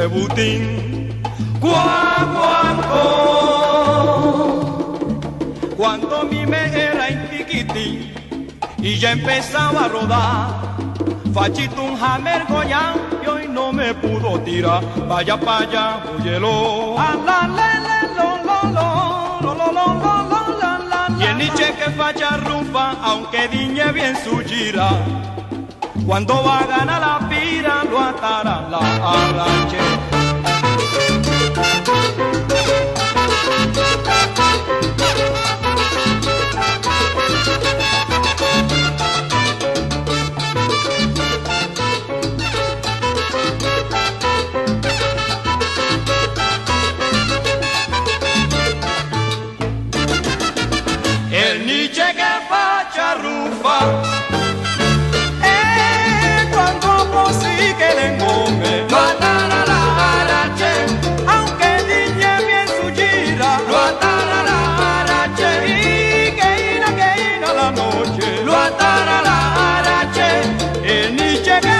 Este butín, Guaguancó. Cuando mi me era intiquiti y ya empezaba a rodar, Fachito un hammer goya y hoy no me pudo tirar. Vaya, vaya, óyelo. Y el niche que facha rufa, aunque diñe bien su gira. Cuando va a ganar la pira, lo atará la arrache. Lo atará la arache Aunque diñe bien su gira. Lo atará la arache Y que ina, que ina la noche. Lo atará la arache El niche que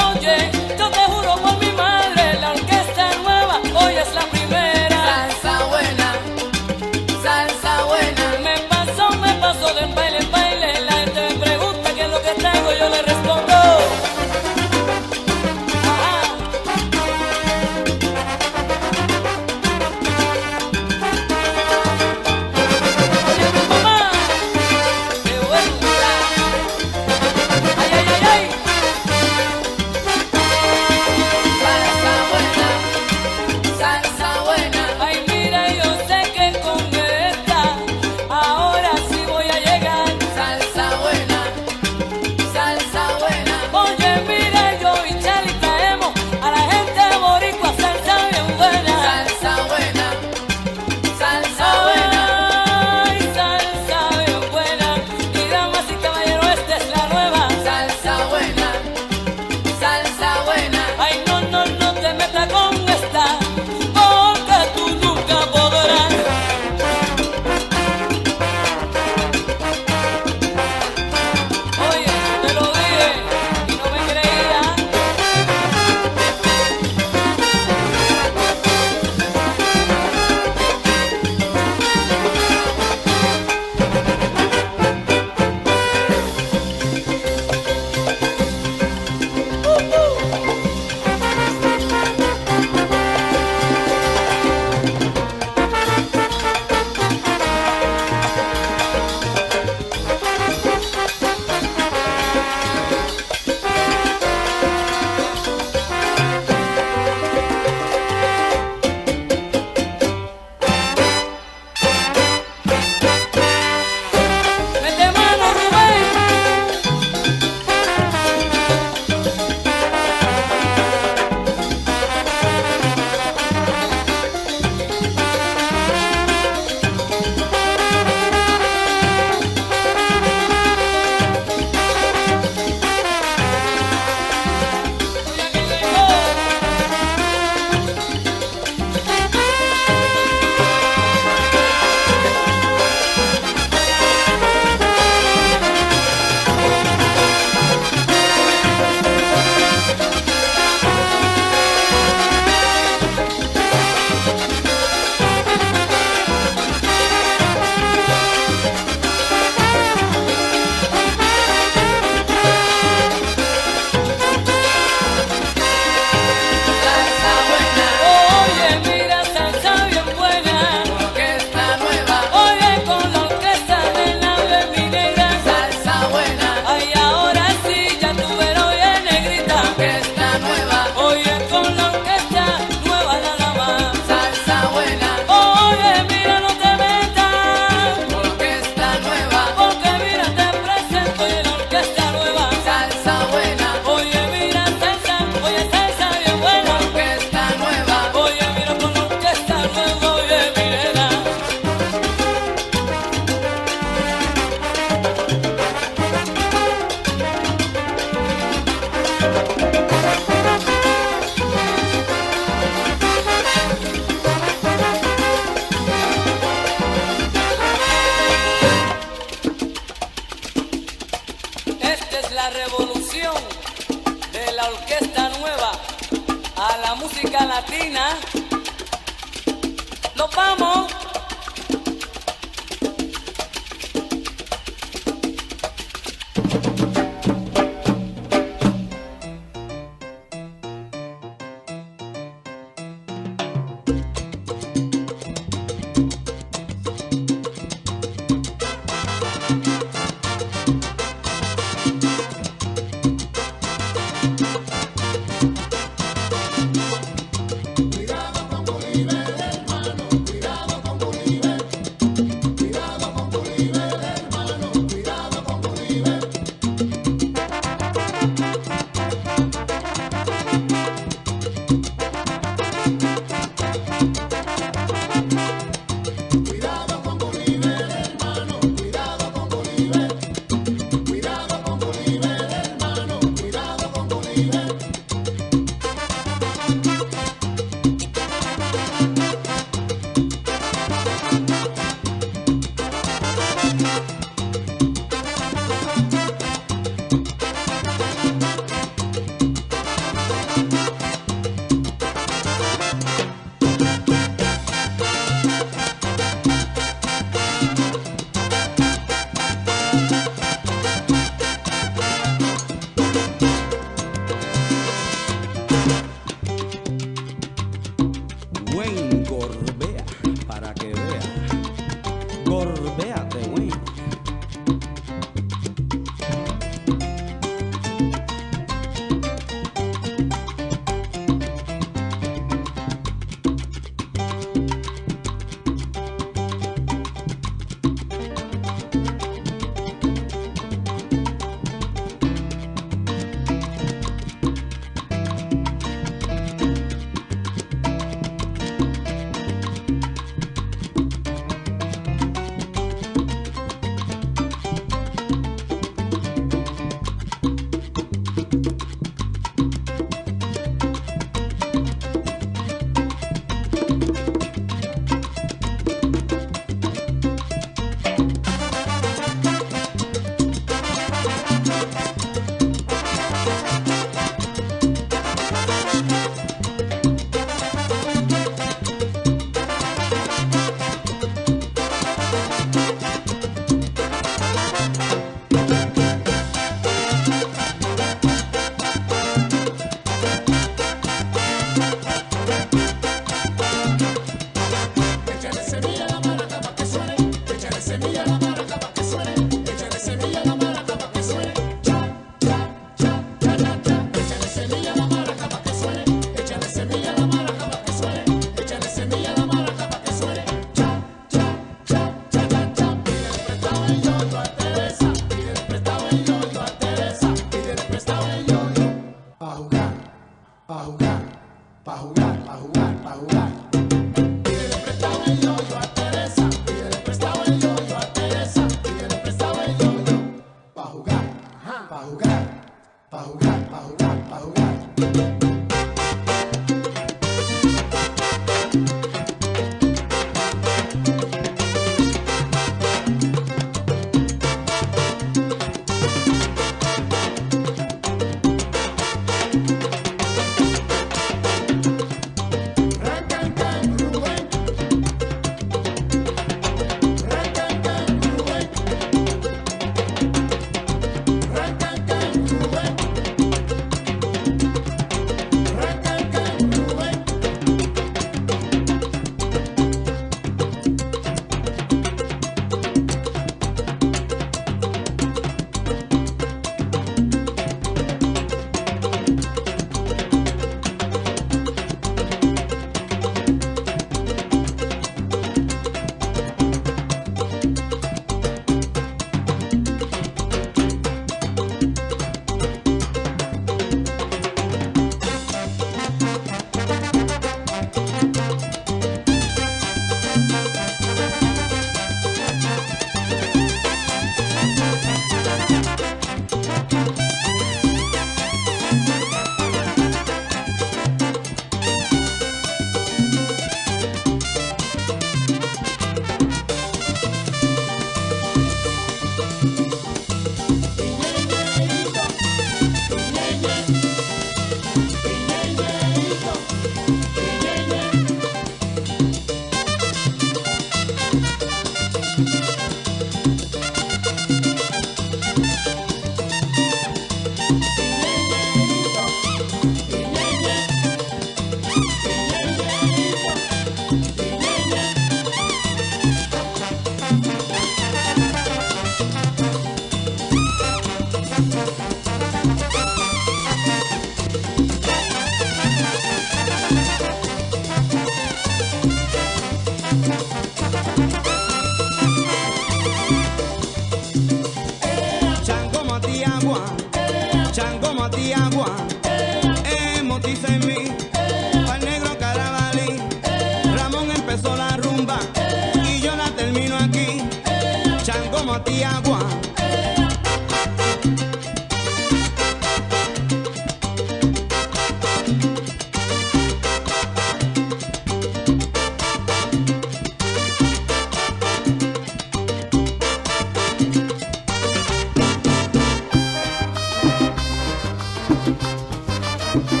ya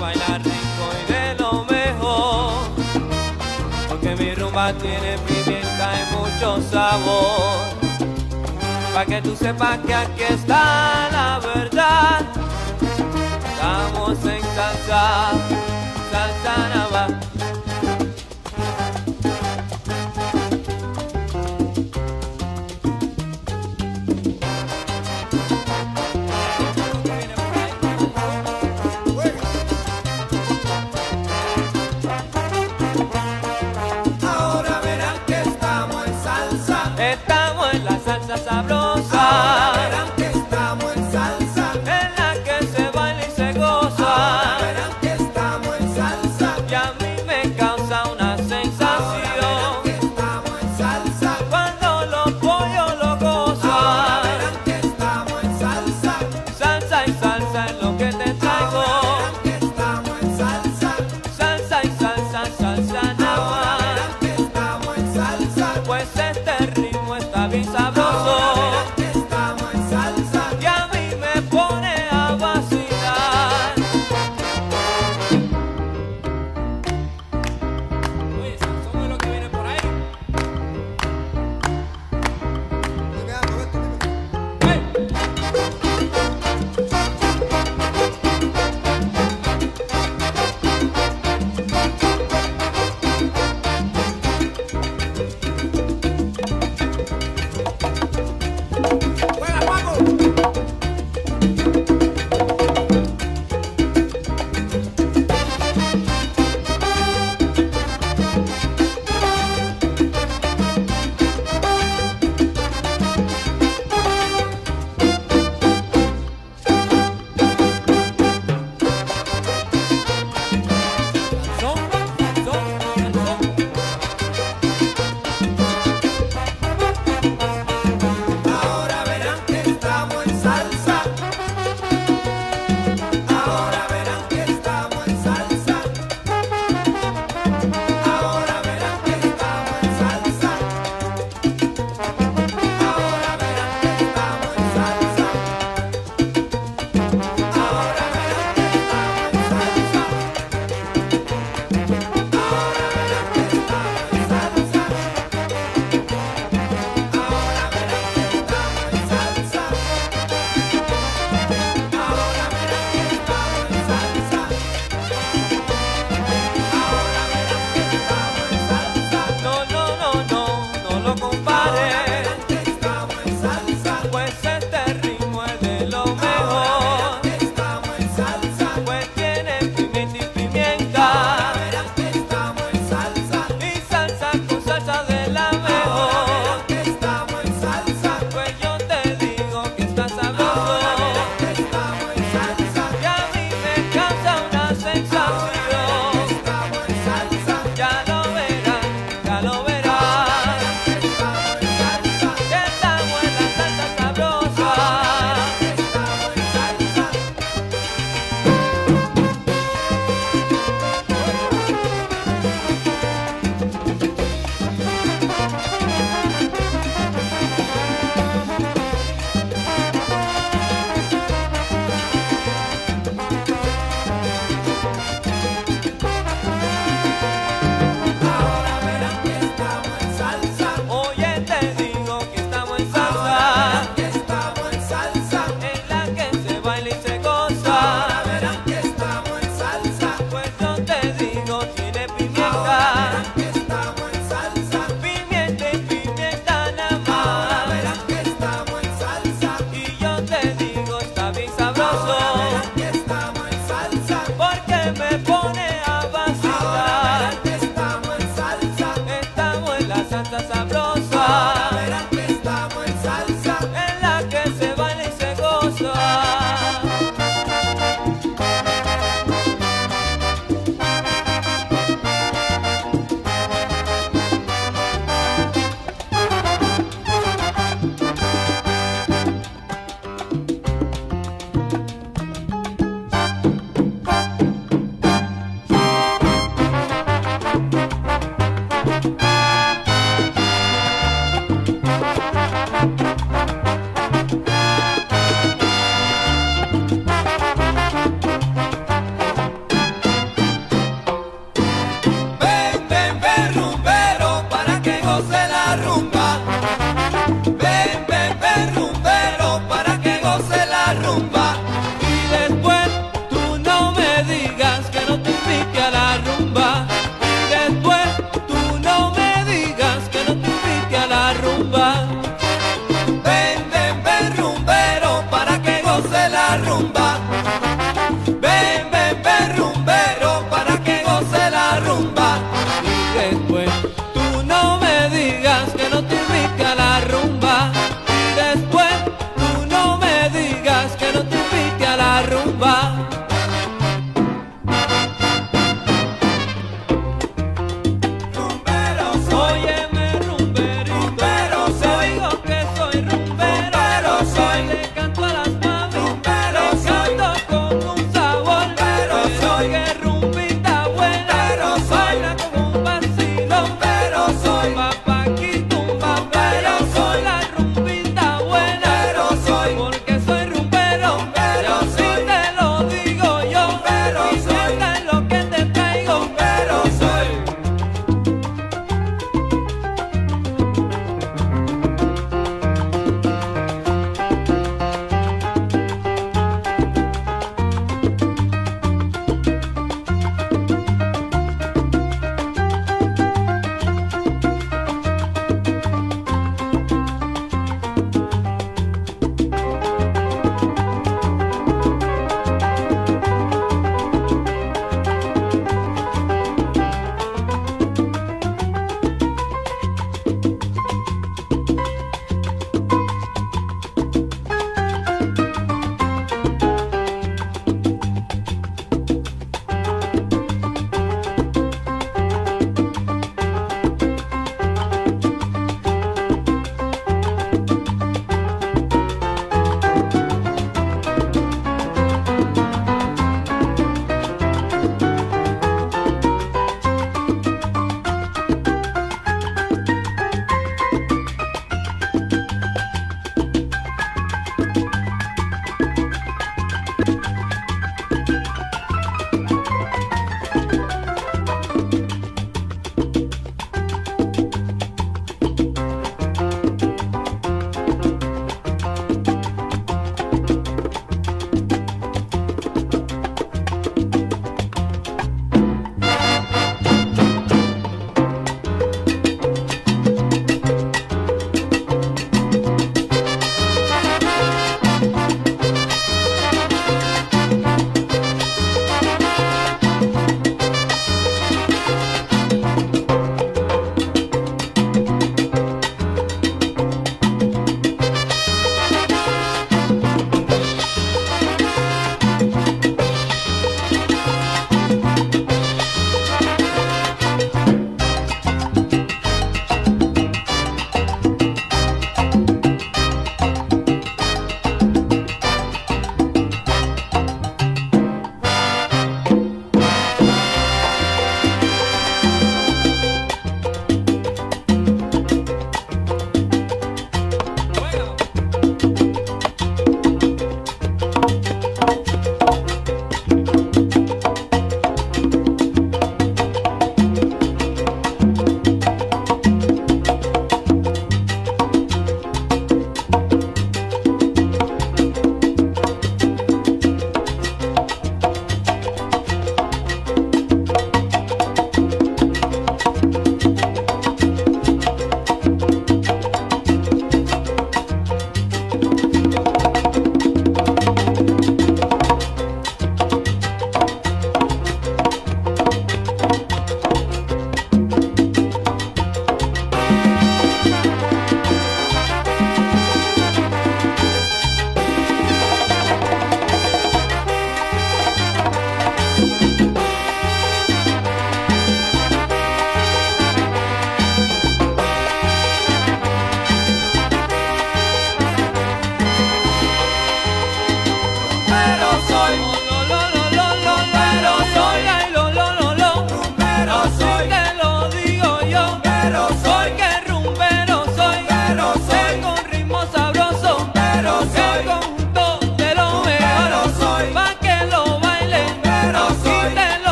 conjunto se baila rico y de lo mejor, porque mi rumba tiene pimienta y mucho sabor para que tú sepas que aquí está la verdad. Estamos en salsa, salsa nava. as I've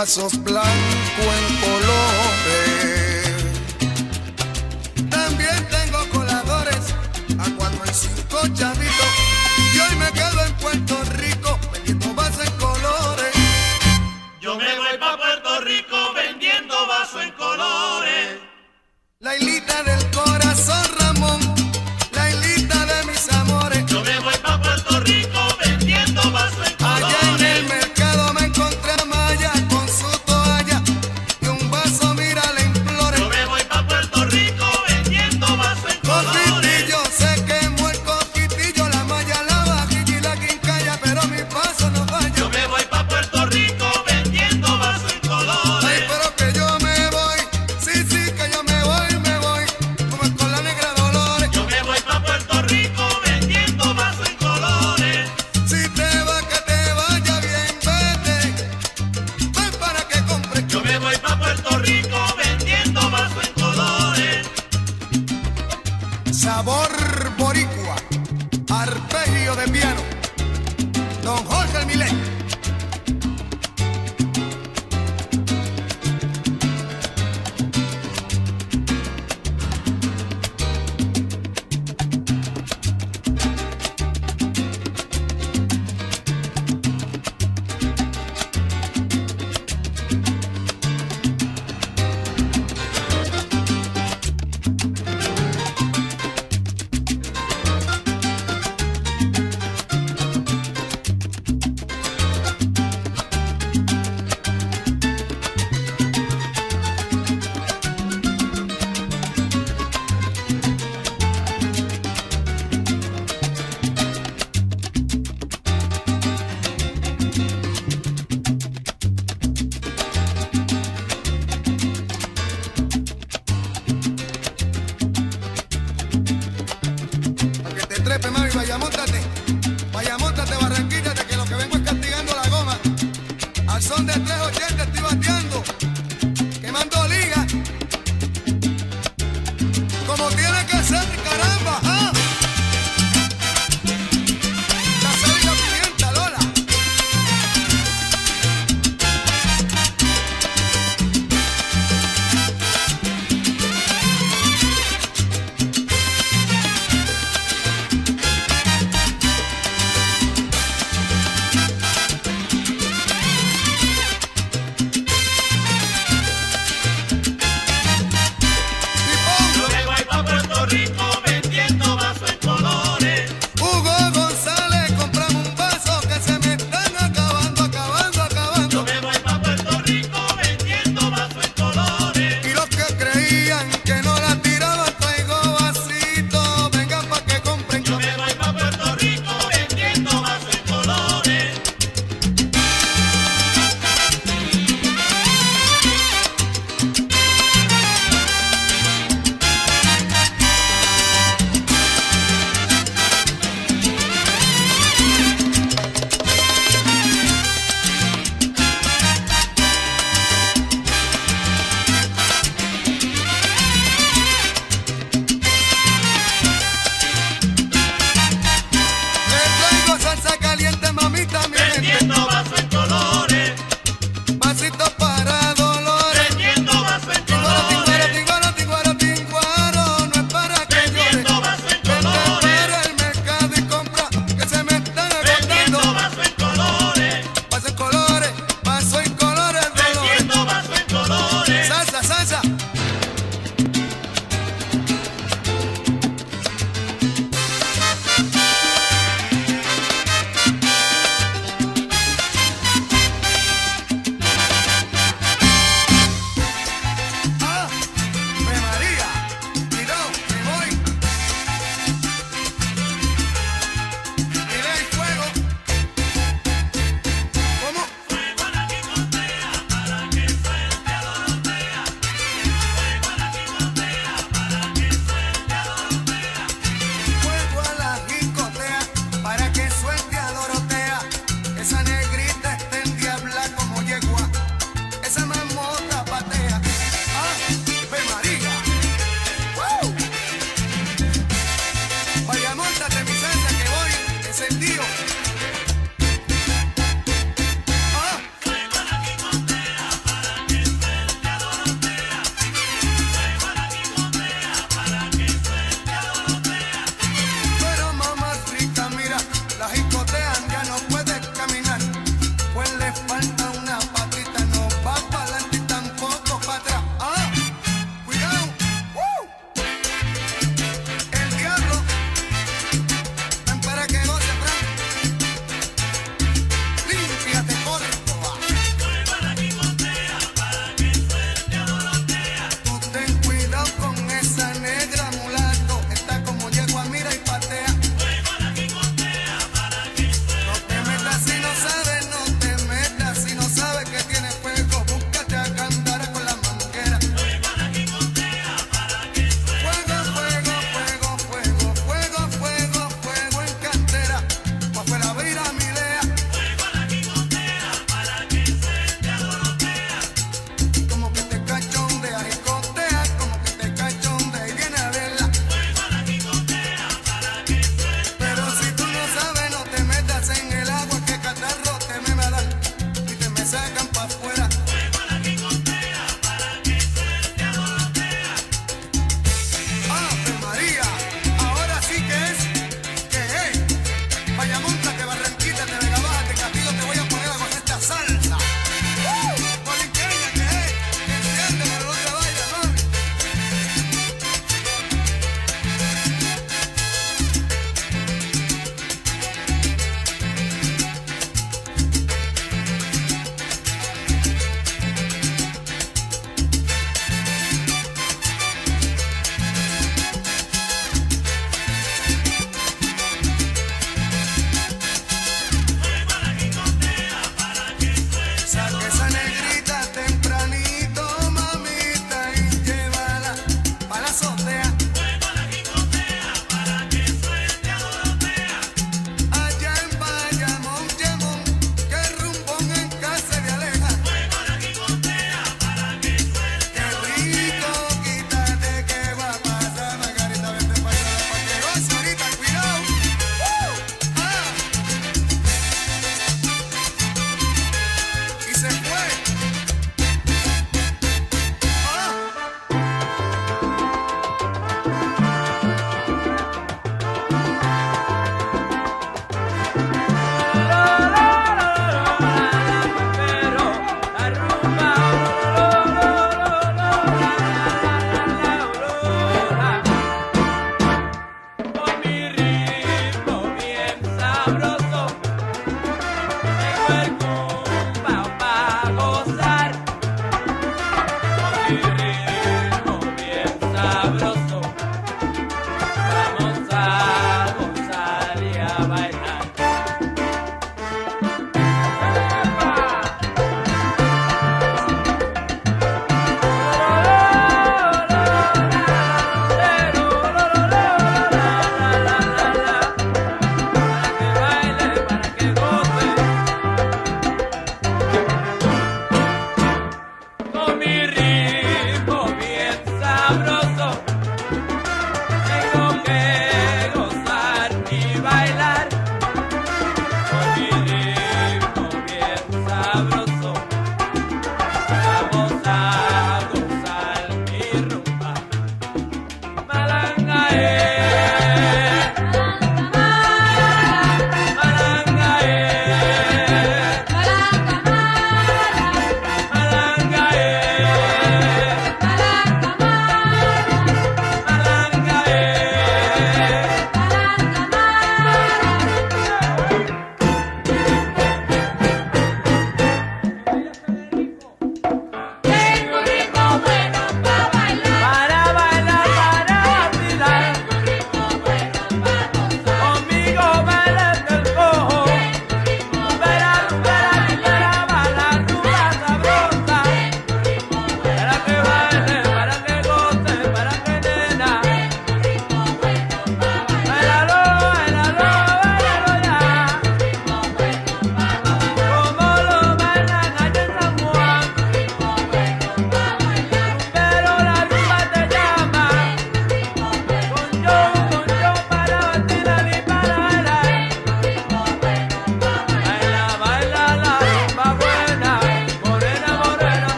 Y vasos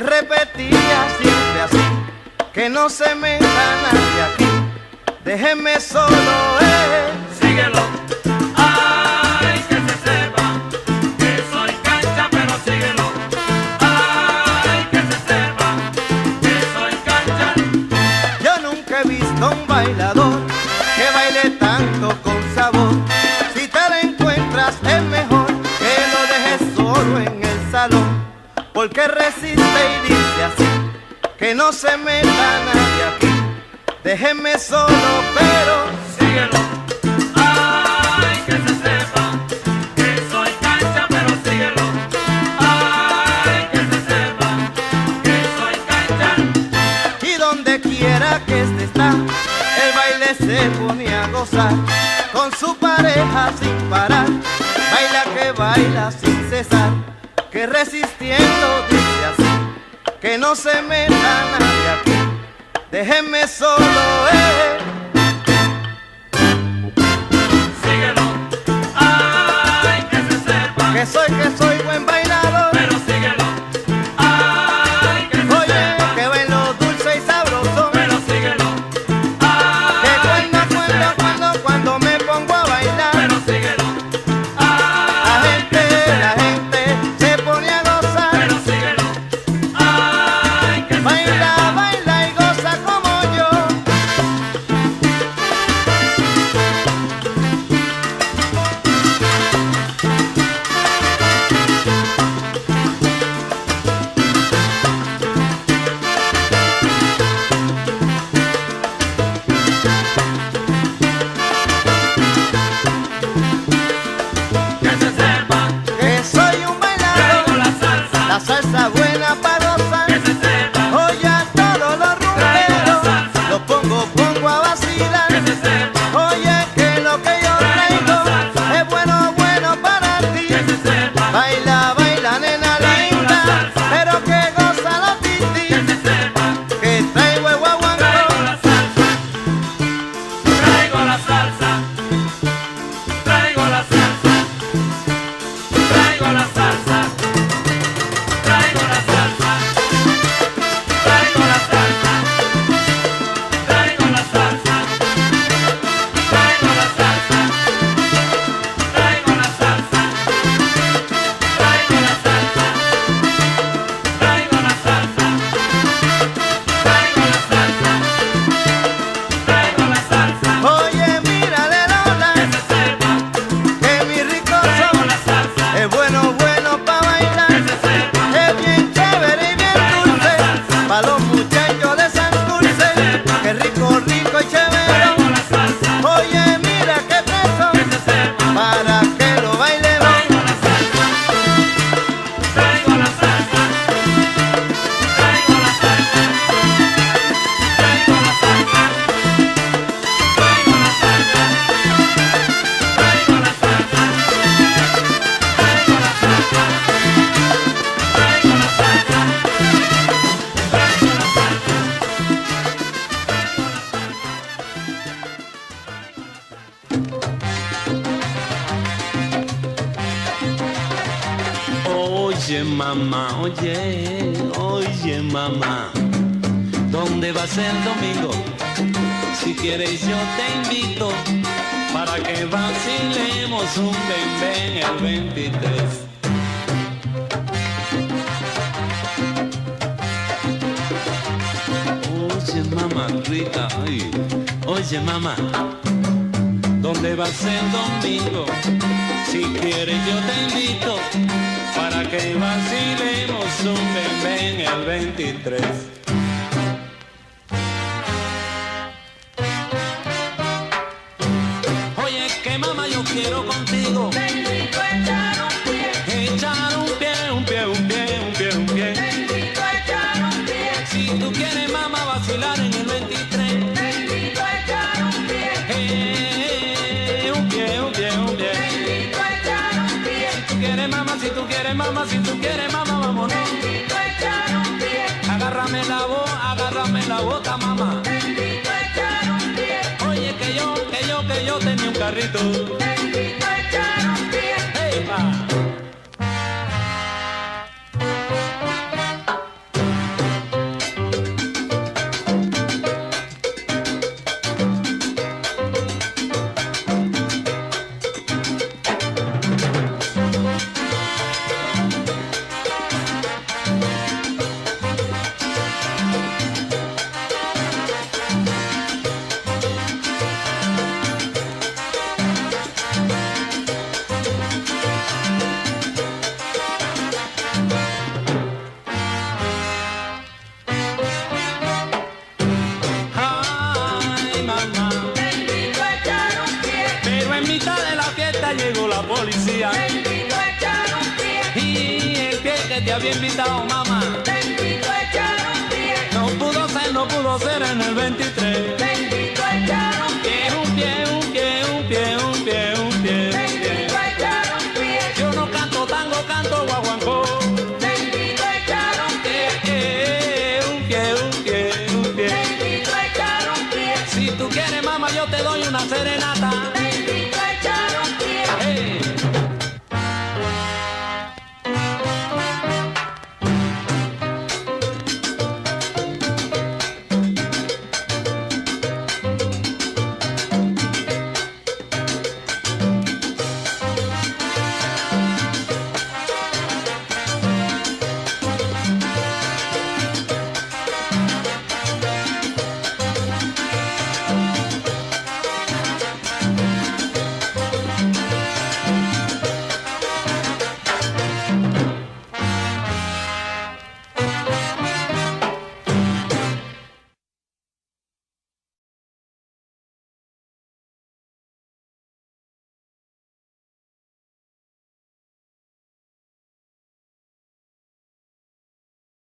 me repetía siempre así, que no se me da nadie aquí, déjeme solo, eh. Síguelo. Ay, que se sepa, que soy cancha, pero síguelo. Ay, que se sepa, que soy cancha. Yo nunca he visto un bailador Que resiste y dice así: Que no se meta nadie aquí, déjeme solo, pero síguelo. Ay, que se sepa que soy cancha, pero síguelo. Ay, que se sepa que soy cancha. Y donde quiera que se está, el baile se pone a gozar. Con su pareja sin parar, baila que baila sin cesar que resistiendo dice que no se meta nadie aquí, déjenme solo, eh. Síguelo, ay, que se sepa, que soy, que soy buen bailador, pero síguelo. si tú quieres, mamá, vámonos. Bendito echar un pie. Agárrame la voz, agárrame la bota, mamá. Bendito echar un pie. Oye, que yo, que yo, que yo tenía un carrito. Bendito echar un pie. Hey, pa.